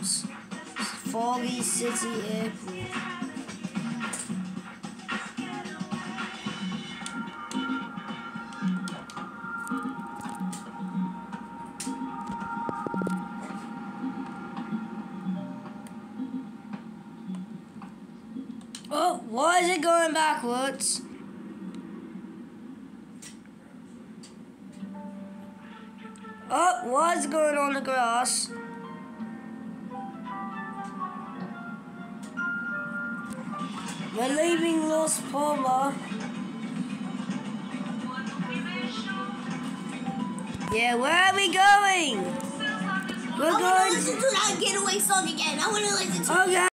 miles. Foggy City Airport. Oh, why is it going backwards? Oh, why is it going on the grass? We're leaving Los Palma. Yeah, where are we going? We're I want to listen to that getaway song again. I want to listen to Okay.